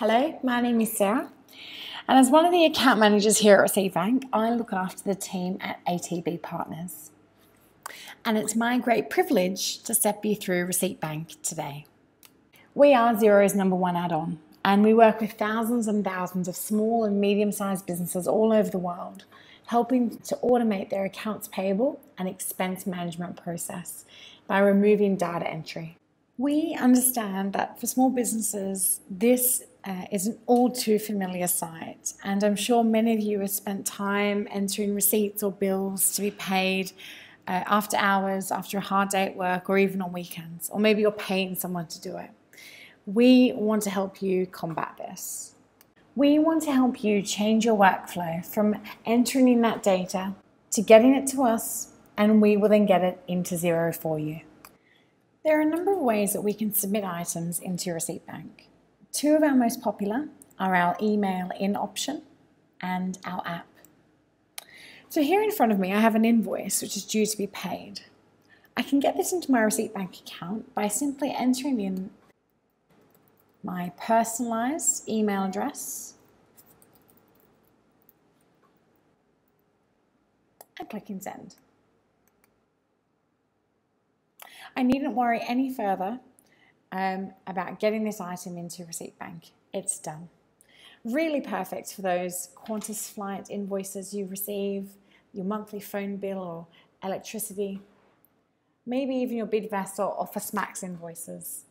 Hello, my name is Sarah, and as one of the account managers here at Receipt Bank, I look after the team at ATB Partners. And it's my great privilege to step you through Receipt Bank today. We are Xero's number one add on, and we work with thousands and thousands of small and medium sized businesses all over the world, helping to automate their accounts payable and expense management process by removing data entry. We understand that for small businesses, this uh, is an all too familiar sight, and I'm sure many of you have spent time entering receipts or bills to be paid uh, after hours, after a hard day at work, or even on weekends, or maybe you're paying someone to do it. We want to help you combat this. We want to help you change your workflow from entering in that data to getting it to us, and we will then get it into Xero for you. There are a number of ways that we can submit items into your Receipt Bank. Two of our most popular are our email in option and our app. So here in front of me, I have an invoice which is due to be paid. I can get this into my Receipt Bank account by simply entering in my personalized email address and clicking send. I needn't worry any further um, about getting this item into Receipt Bank. It's done. Really perfect for those Qantas flight invoices you receive, your monthly phone bill or electricity, maybe even your Bidvest or Office Max invoices.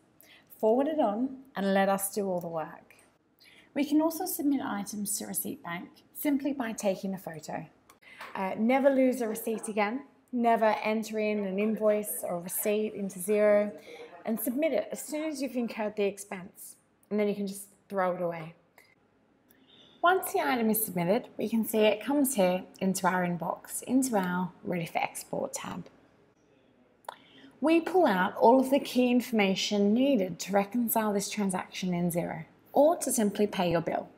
Forward it on and let us do all the work. We can also submit items to Receipt Bank simply by taking a photo. Uh, never lose a receipt again never enter in an invoice or receipt into Xero and submit it as soon as you've incurred the expense. And then you can just throw it away. Once the item is submitted, we can see it comes here into our inbox, into our Ready for Export tab. We pull out all of the key information needed to reconcile this transaction in Xero, or to simply pay your bill.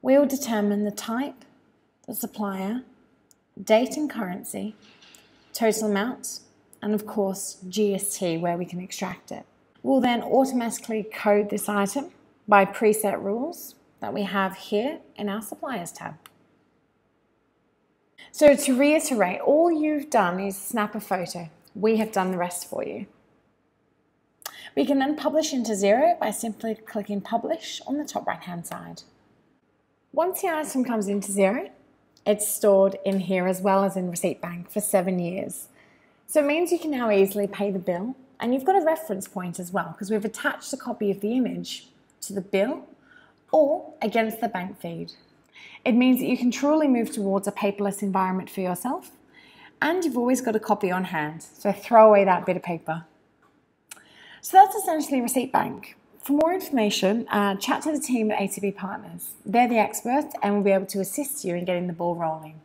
We will determine the type, the supplier, date and currency, total amount, and of course GST where we can extract it. We'll then automatically code this item by preset rules that we have here in our suppliers tab. So to reiterate, all you've done is snap a photo. We have done the rest for you. We can then publish into Xero by simply clicking publish on the top right hand side. Once the item comes into Xero, it's stored in here as well as in Receipt Bank for seven years. So it means you can now easily pay the bill and you've got a reference point as well because we've attached a copy of the image to the bill or against the bank feed. It means that you can truly move towards a paperless environment for yourself and you've always got a copy on hand, so throw away that bit of paper. So that's essentially Receipt Bank. For more information, uh, chat to the team at ATB Partners. They're the experts and will be able to assist you in getting the ball rolling.